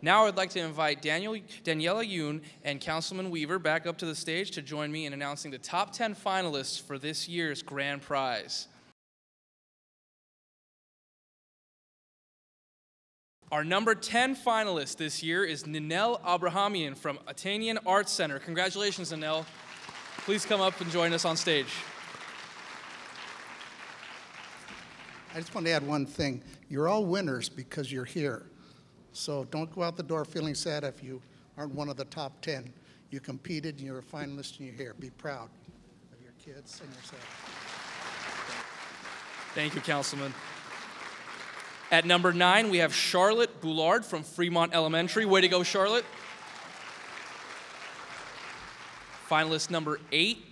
Now I'd like to invite Daniel, Daniela Yoon and Councilman Weaver back up to the stage to join me in announcing the top 10 finalists for this year's grand prize. Our number 10 finalist this year is Ninel Abrahamian from Atanian Arts Center. Congratulations, Ninel. Please come up and join us on stage. I just want to add one thing. You're all winners because you're here. So don't go out the door feeling sad if you aren't one of the top 10. You competed and you're a finalist and you're here. Be proud of your kids and yourself. Thank you, Councilman. At number nine, we have Charlotte Boulard from Fremont Elementary. Way to go, Charlotte. Finalist number eight,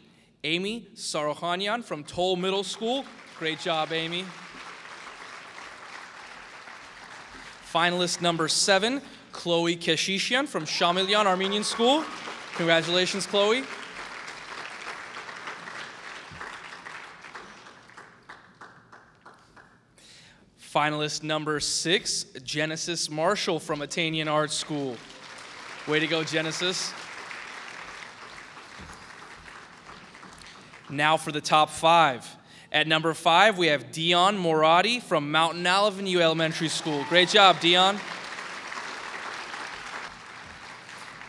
Amy Sarohanyan from Toll Middle School. Great job, Amy. Finalist number seven, Chloe Keshishian from Chamlian Armenian School. Congratulations, Chloe. Finalist number six, Genesis Marshall from Atanian Arts School. Way to go, Genesis. Now for the top five. At number five, we have Dion Moradi from Mountain Avenue Elementary School. Great job, Dion.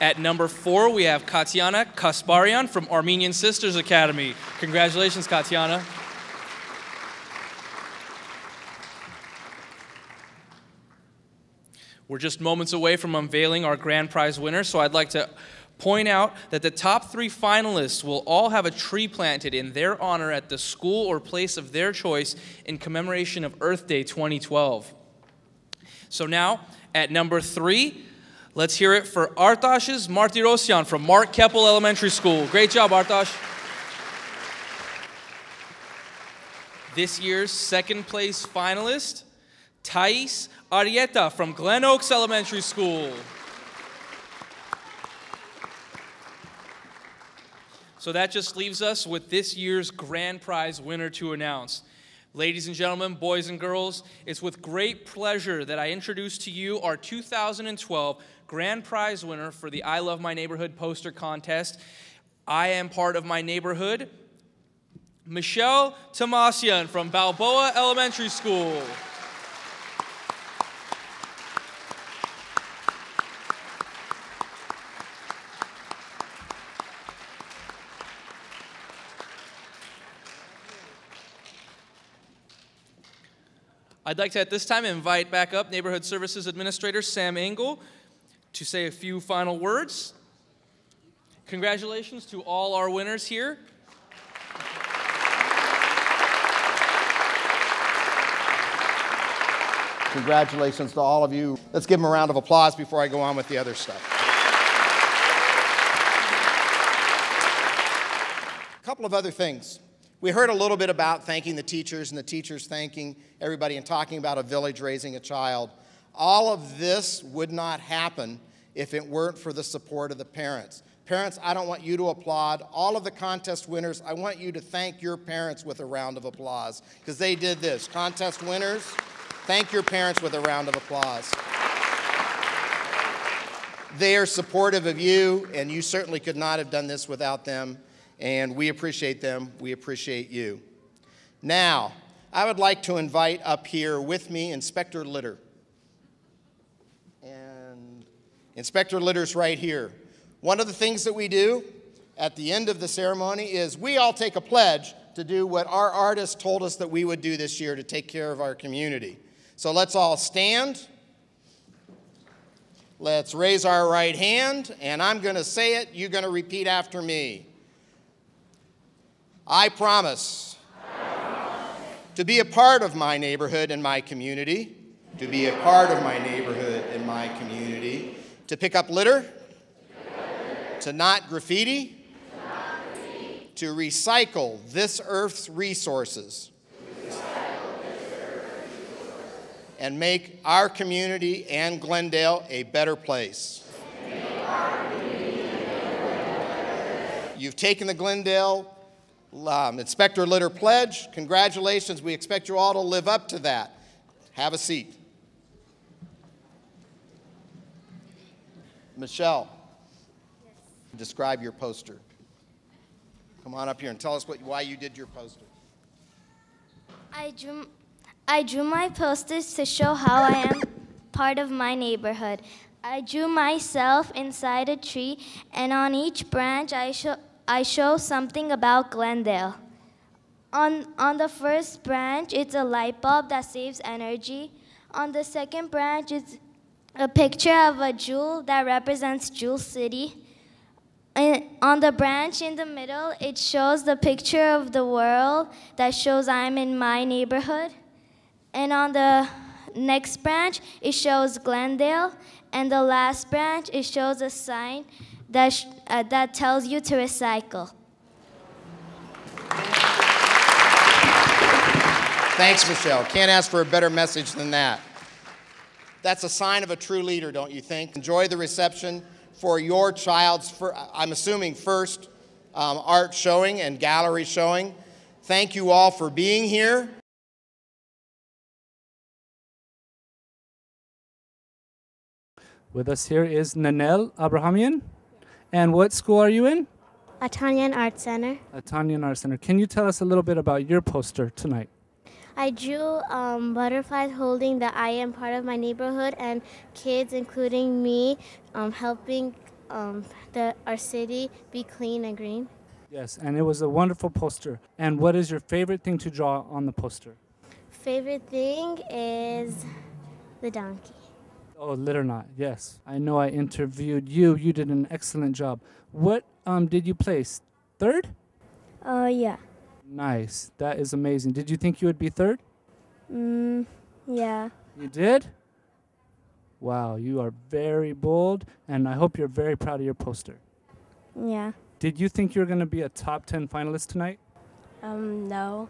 At number four, we have Katiana Kasparian from Armenian Sisters Academy. Congratulations, Katiana. We're just moments away from unveiling our grand prize winner, so I'd like to point out that the top three finalists will all have a tree planted in their honor at the school or place of their choice in commemoration of Earth Day 2012. So now, at number three, let's hear it for Artashes Martirosyan from Mark Keppel Elementary School. Great job, Artash. This year's second place finalist, Thais Arieta from Glen Oaks Elementary School. So that just leaves us with this year's grand prize winner to announce. Ladies and gentlemen, boys and girls, it's with great pleasure that I introduce to you our 2012 grand prize winner for the I Love My Neighborhood poster contest. I am part of my neighborhood, Michelle Tomasian from Balboa Elementary School. I'd like to at this time invite back up Neighborhood Services Administrator Sam Engel to say a few final words. Congratulations to all our winners here. Congratulations to all of you. Let's give them a round of applause before I go on with the other stuff. A couple of other things. We heard a little bit about thanking the teachers and the teachers thanking everybody and talking about a village raising a child. All of this would not happen if it weren't for the support of the parents. Parents, I don't want you to applaud. All of the contest winners, I want you to thank your parents with a round of applause because they did this. Contest winners, thank your parents with a round of applause. They are supportive of you, and you certainly could not have done this without them and we appreciate them. We appreciate you. Now, I would like to invite up here with me Inspector Litter. And Inspector Litter's right here. One of the things that we do at the end of the ceremony is we all take a pledge to do what our artists told us that we would do this year to take care of our community. So let's all stand. Let's raise our right hand, and I'm going to say it. You're going to repeat after me. I promise, to be a part of my neighborhood and my community, to be a part of my neighborhood and my community, to pick up litter, to not graffiti, to recycle this earth's resources, and make our community and Glendale a better place. You've taken the Glendale um, Inspector Litter Pledge. Congratulations. We expect you all to live up to that. Have a seat. Michelle, describe your poster. Come on up here and tell us what, why you did your poster. I drew, I drew my posters to show how I am part of my neighborhood. I drew myself inside a tree, and on each branch, I I show something about Glendale. On, on the first branch, it's a light bulb that saves energy. On the second branch, it's a picture of a jewel that represents Jewel City. And on the branch in the middle, it shows the picture of the world that shows I'm in my neighborhood. And on the next branch, it shows Glendale. And the last branch, it shows a sign that, sh- uh, that tells you to recycle. Thanks, Michelle. Can't ask for a better message than that. That's a sign of a true leader, don't you think? Enjoy the reception for your child's, fir- I'm assuming, first um, art showing and gallery showing. Thank you all for being here. With us here is Ninel Abrahamian. And what school are you in? Atanian Art Center. Atanian Art Center. Can you tell us a little bit about your poster tonight? I drew um, butterflies holding the I am part of my neighborhood and kids, including me, um, helping um, the, our city be clean and green. Yes, and it was a wonderful poster. And what is your favorite thing to draw on the poster? Favorite thing is the donkey. Oh, litter knot. Yes, I know. I interviewed you. You did an excellent job. What um did you place? Third. Oh, yeah. Nice. That is amazing. Did you think you would be third? Mm, yeah. You did. Wow, you are very bold, and I hope you're very proud of your poster. Yeah. Did you think you were going to be a top 10 finalist tonight? Um, no.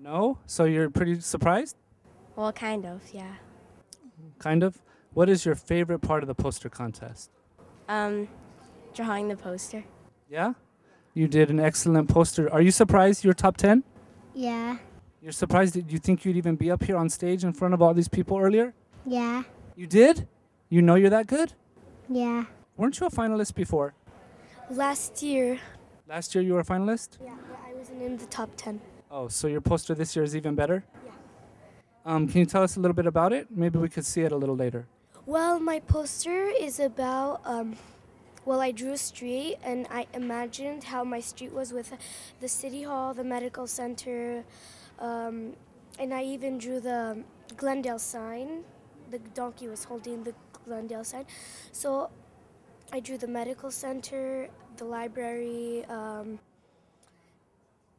No? So you're pretty surprised? Well, kind of, yeah. Kind of. What is your favorite part of the poster contest? Um, drawing the poster. Yeah? You did an excellent poster. Are you surprised you're top 10? Yeah. You're surprised that you think you'd even be up here on stage in front of all these people earlier? Yeah. You did? You know you're that good? Yeah. Weren't you a finalist before? Last year. Last year you were a finalist? Yeah, I wasn't in the top 10. Oh, so your poster this year is even better? Yeah. Um, can you tell us a little bit about it? Maybe we could see it a little later. Well, my poster is about. Um, well, I drew a street and I imagined how my street was with the city hall, the medical center, um, and I even drew the Glendale sign. The donkey was holding the Glendale sign. So I drew the medical center, the library. Um,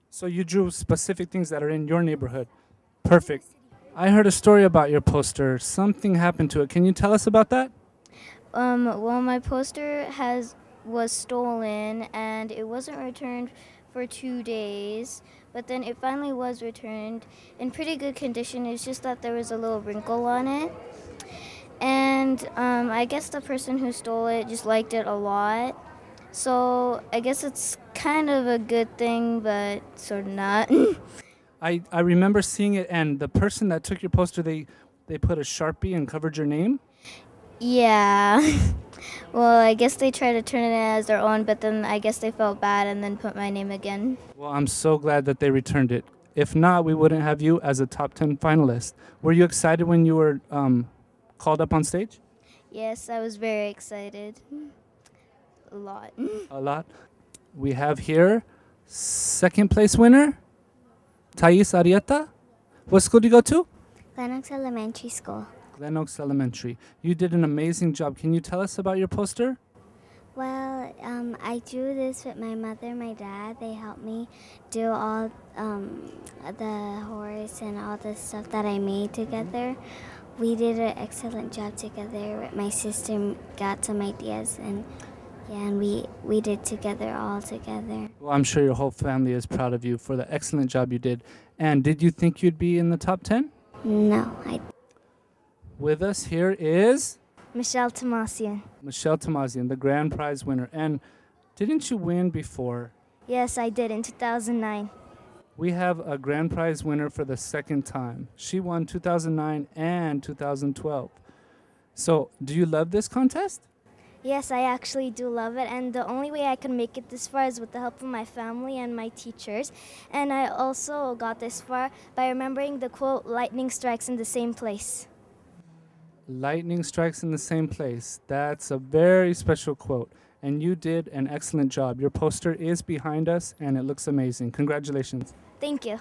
So you drew specific things that are in your neighborhood. Perfect. I heard a story about your poster. Something happened to it. Can you tell us about that? Um, well, my poster has was stolen and it wasn't returned for two days, but then it finally was returned in pretty good condition. It's just that there was a little wrinkle on it, and um, I guess the person who stole it just liked it a lot. So I guess it's kind of a good thing, but sort of not. I, I remember seeing it, and the person that took your poster, they, they put a sharpie and covered your name. yeah. well, I guess they tried to turn it as their own, but then I guess they felt bad and then put my name again. Well, I'm so glad that they returned it. If not, we wouldn't have you as a top 10 finalist. Were you excited when you were um, called up on stage? Yes, I was very excited. A lot. A lot. We have here second place winner, Thais Arieta. What school do you go to? Lennox Elementary School. Glen Oaks Elementary. You did an amazing job. Can you tell us about your poster? Well, um, I drew this with my mother and my dad. They helped me do all um, the horse and all the stuff that I made together. We did an excellent job together. My sister got some ideas, and yeah, and we we did together all together. Well, I'm sure your whole family is proud of you for the excellent job you did. And did you think you'd be in the top 10? No, I. With us here is Michelle Tomasian. Michelle Tomasian, the grand prize winner. And didn't you win before? Yes, I did in 2009. We have a grand prize winner for the second time. She won 2009 and 2012. So, do you love this contest? Yes, I actually do love it, and the only way I could make it this far is with the help of my family and my teachers. And I also got this far by remembering the quote, lightning strikes in the same place. Lightning strikes in the same place. That's a very special quote. And you did an excellent job. Your poster is behind us and it looks amazing. Congratulations. Thank you.